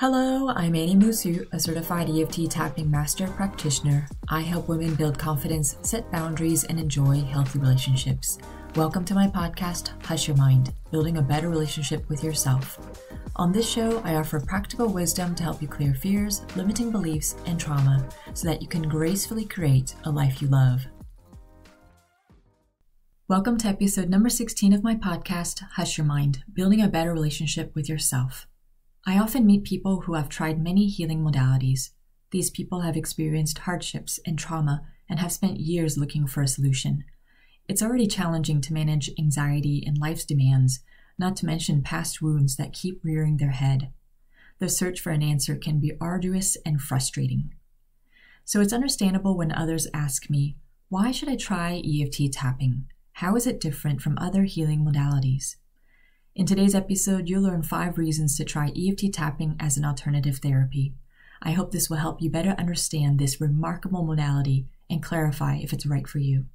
Hello, I'm Annie Moussu, a certified EFT tapping master practitioner. I help women build confidence, set boundaries, and enjoy healthy relationships. Welcome to my podcast, Hush Your Mind Building a Better Relationship with Yourself. On this show, I offer practical wisdom to help you clear fears, limiting beliefs, and trauma so that you can gracefully create a life you love. Welcome to episode number 16 of my podcast, Hush Your Mind Building a Better Relationship with Yourself. I often meet people who have tried many healing modalities. These people have experienced hardships and trauma and have spent years looking for a solution. It's already challenging to manage anxiety and life's demands, not to mention past wounds that keep rearing their head. The search for an answer can be arduous and frustrating. So it's understandable when others ask me, why should I try EFT tapping? How is it different from other healing modalities? In today's episode, you'll learn five reasons to try EFT tapping as an alternative therapy. I hope this will help you better understand this remarkable modality and clarify if it's right for you.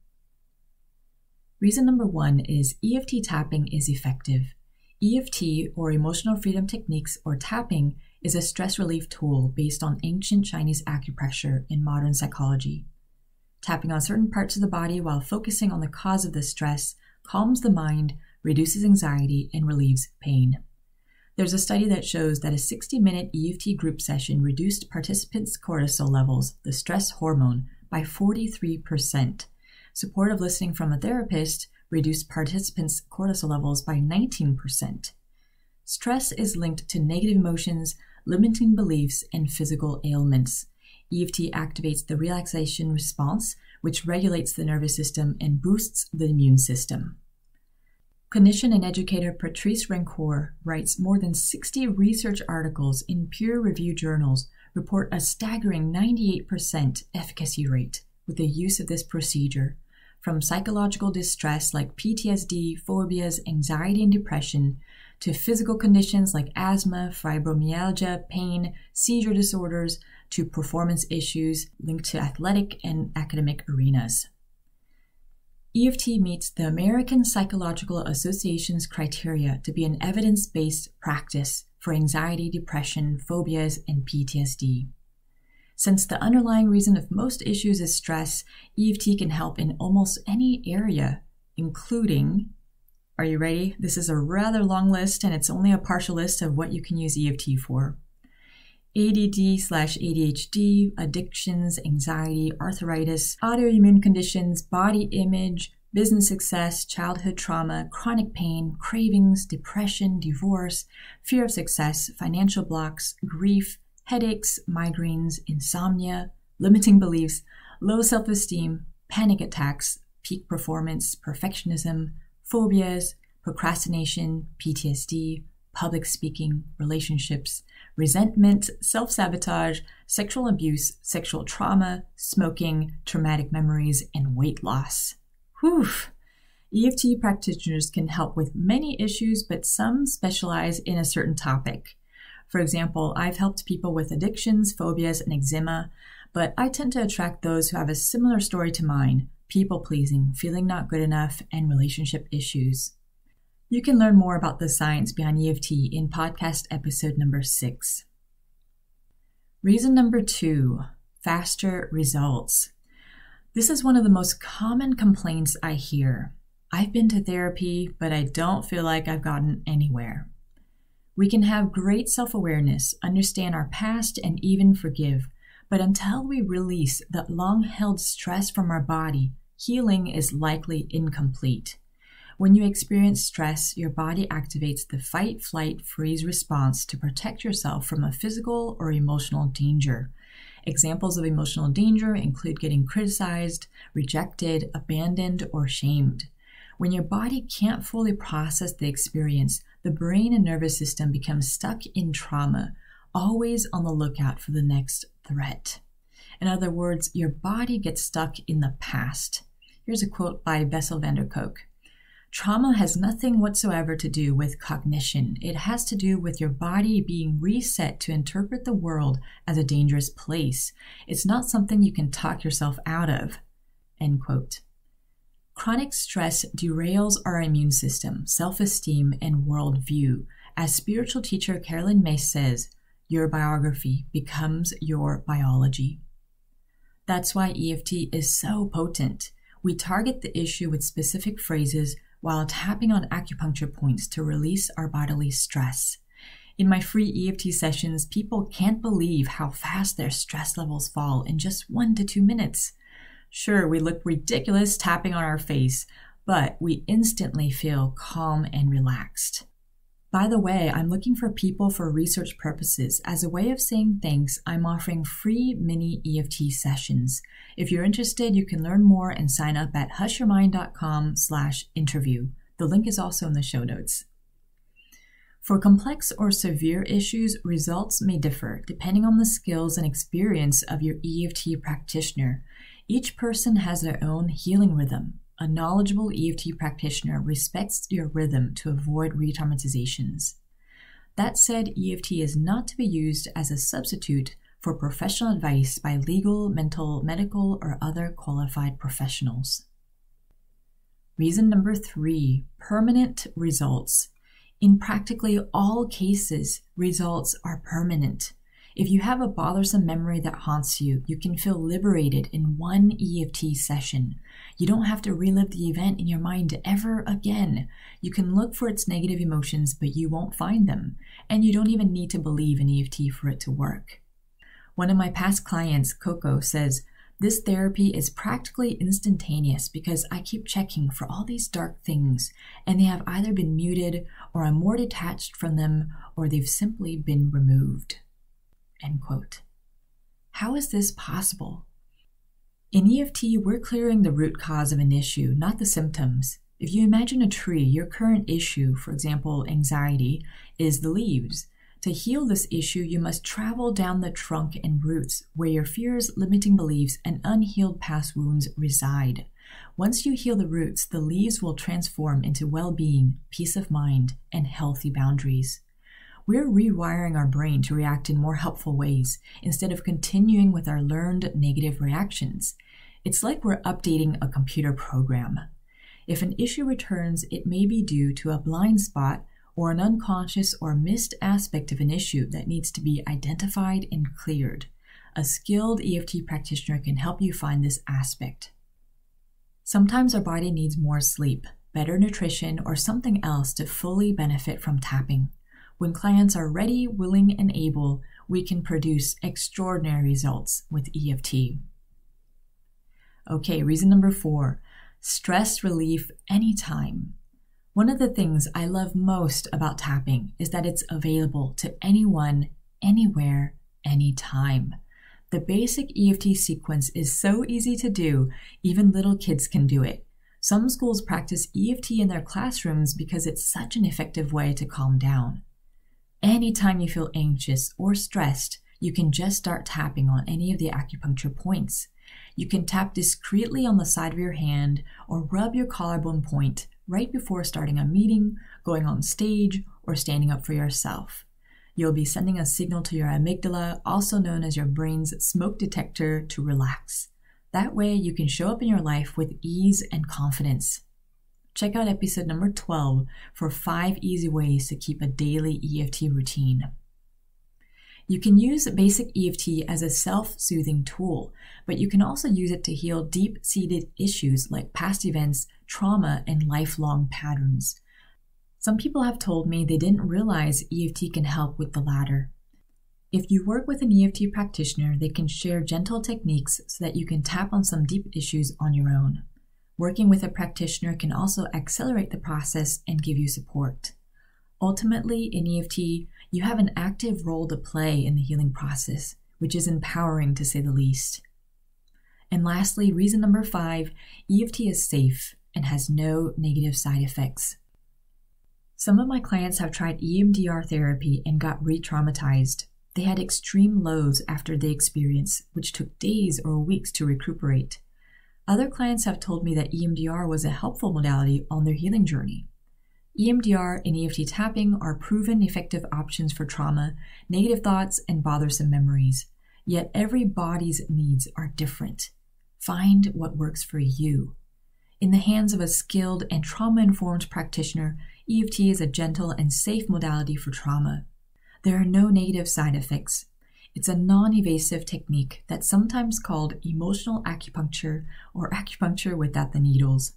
Reason number one is EFT tapping is effective. EFT, or Emotional Freedom Techniques, or tapping, is a stress relief tool based on ancient Chinese acupressure in modern psychology. Tapping on certain parts of the body while focusing on the cause of the stress calms the mind, reduces anxiety, and relieves pain. There's a study that shows that a 60 minute EFT group session reduced participants' cortisol levels, the stress hormone, by 43%. Supportive listening from a therapist reduced participants' cortisol levels by 19%. Stress is linked to negative emotions, limiting beliefs, and physical ailments. EFT activates the relaxation response, which regulates the nervous system and boosts the immune system. Clinician and educator Patrice Rancourt writes more than 60 research articles in peer reviewed journals report a staggering 98% efficacy rate with the use of this procedure, from psychological distress like PTSD, phobias, anxiety, and depression, to physical conditions like asthma, fibromyalgia, pain, seizure disorders, to performance issues linked to athletic and academic arenas. EFT meets the American Psychological Association's criteria to be an evidence based practice for anxiety, depression, phobias, and PTSD. Since the underlying reason of most issues is stress, EFT can help in almost any area, including are you ready? This is a rather long list, and it's only a partial list of what you can use EFT for. ADD slash ADHD, addictions, anxiety, arthritis, autoimmune conditions, body image, business success, childhood trauma, chronic pain, cravings, depression, divorce, fear of success, financial blocks, grief, headaches, migraines, insomnia, limiting beliefs, low self esteem, panic attacks, peak performance, perfectionism, phobias, procrastination, PTSD, public speaking, relationships, resentment, self sabotage, sexual abuse, sexual trauma, smoking, traumatic memories, and weight loss. Whew! EFT practitioners can help with many issues, but some specialize in a certain topic. For example, I've helped people with addictions, phobias, and eczema, but I tend to attract those who have a similar story to mine people pleasing, feeling not good enough, and relationship issues. You can learn more about the science behind EFT in podcast episode number six. Reason number two faster results. This is one of the most common complaints I hear. I've been to therapy, but I don't feel like I've gotten anywhere. We can have great self awareness, understand our past, and even forgive, but until we release that long held stress from our body, healing is likely incomplete. When you experience stress, your body activates the fight, flight, freeze response to protect yourself from a physical or emotional danger. Examples of emotional danger include getting criticized, rejected, abandoned, or shamed. When your body can't fully process the experience, the brain and nervous system become stuck in trauma, always on the lookout for the next threat. In other words, your body gets stuck in the past. Here's a quote by Bessel van der Kolk Trauma has nothing whatsoever to do with cognition. It has to do with your body being reset to interpret the world as a dangerous place. It's not something you can talk yourself out of. End quote. Chronic stress derails our immune system, self esteem, and worldview. As spiritual teacher Carolyn Myss says, your biography becomes your biology. That's why EFT is so potent. We target the issue with specific phrases while tapping on acupuncture points to release our bodily stress. In my free EFT sessions, people can't believe how fast their stress levels fall in just one to two minutes. Sure, we look ridiculous tapping on our face, but we instantly feel calm and relaxed. By the way, I'm looking for people for research purposes. As a way of saying thanks, I'm offering free mini EFT sessions. If you're interested, you can learn more and sign up at hushyourmind.com slash interview. The link is also in the show notes. For complex or severe issues, results may differ depending on the skills and experience of your EFT practitioner. Each person has their own healing rhythm. A knowledgeable EFT practitioner respects your rhythm to avoid re traumatizations. That said, EFT is not to be used as a substitute for professional advice by legal, mental, medical, or other qualified professionals. Reason number three permanent results. In practically all cases, results are permanent. If you have a bothersome memory that haunts you, you can feel liberated in one EFT session. You don't have to relive the event in your mind ever again. You can look for its negative emotions, but you won't find them. And you don't even need to believe in EFT for it to work. One of my past clients, Coco, says, this therapy is practically instantaneous because I keep checking for all these dark things, and they have either been muted, or I'm more detached from them, or they've simply been removed. End quote. How is this possible? In EFT, we're clearing the root cause of an issue, not the symptoms. If you imagine a tree, your current issue, for example, anxiety, is the leaves. To heal this issue, you must travel down the trunk and roots where your fears, limiting beliefs, and unhealed past wounds reside. Once you heal the roots, the leaves will transform into well being, peace of mind, and healthy boundaries we're rewiring our brain to react in more helpful ways instead of continuing with our learned negative reactions. It's like we're updating a computer program. If an issue returns, it may be due to a blind spot or an unconscious or missed aspect of an issue that needs to be identified and cleared. A skilled EFT practitioner can help you find this aspect. Sometimes our body needs more sleep, better nutrition, or something else to fully benefit from tapping. When clients are ready, willing, and able, we can produce extraordinary results with EFT. Okay, reason number four stress relief anytime. One of the things I love most about tapping is that it's available to anyone, anywhere, anytime. The basic EFT sequence is so easy to do, even little kids can do it. Some schools practice EFT in their classrooms because it's such an effective way to calm down. Anytime you feel anxious or stressed, you can just start tapping on any of the acupuncture points. You can tap discreetly on the side of your hand or rub your collarbone point right before starting a meeting, going on stage, or standing up for yourself. You'll be sending a signal to your amygdala, also known as your brain's smoke detector, to relax. That way, you can show up in your life with ease and confidence. Check out episode number 12 for five easy ways to keep a daily EFT routine. You can use basic EFT as a self soothing tool, but you can also use it to heal deep seated issues like past events, trauma, and lifelong patterns. Some people have told me they didn't realize EFT can help with the latter. If you work with an EFT practitioner, they can share gentle techniques so that you can tap on some deep issues on your own. Working with a practitioner can also accelerate the process and give you support. Ultimately, in EFT, you have an active role to play in the healing process, which is empowering to say the least. And lastly, reason number five EFT is safe and has no negative side effects. Some of my clients have tried EMDR therapy and got re traumatized. They had extreme lows after the experience, which took days or weeks to recuperate. Other clients have told me that EMDR was a helpful modality on their healing journey. EMDR and EFT tapping are proven effective options for trauma, negative thoughts, and bothersome memories. Yet every body's needs are different. Find what works for you. In the hands of a skilled and trauma informed practitioner, EFT is a gentle and safe modality for trauma. There are no negative side effects. It's a non invasive technique that's sometimes called emotional acupuncture or acupuncture without the needles.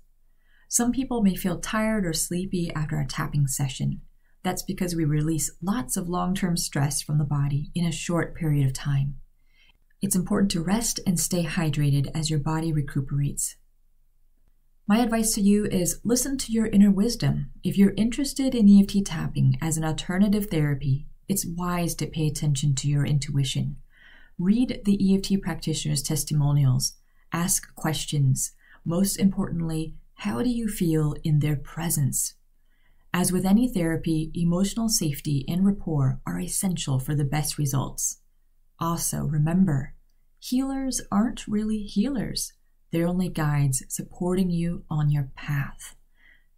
Some people may feel tired or sleepy after a tapping session. That's because we release lots of long term stress from the body in a short period of time. It's important to rest and stay hydrated as your body recuperates. My advice to you is listen to your inner wisdom. If you're interested in EFT tapping as an alternative therapy, it's wise to pay attention to your intuition. Read the EFT practitioner's testimonials, ask questions. Most importantly, how do you feel in their presence? As with any therapy, emotional safety and rapport are essential for the best results. Also, remember, healers aren't really healers. They're only guides supporting you on your path.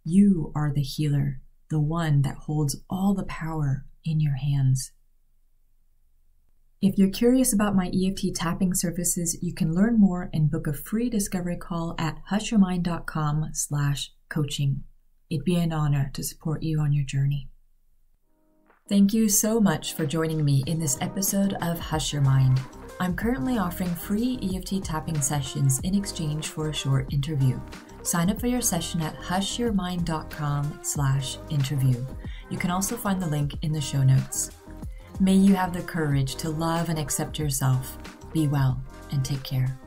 You are the healer, the one that holds all the power in your hands. If you're curious about my EFT tapping services, you can learn more and book a free discovery call at hushyourmind.com slash coaching. It'd be an honor to support you on your journey. Thank you so much for joining me in this episode of Hush Your Mind. I'm currently offering free EFT tapping sessions in exchange for a short interview. Sign up for your session at hushyourmind.com slash interview. You can also find the link in the show notes. May you have the courage to love and accept yourself. Be well and take care.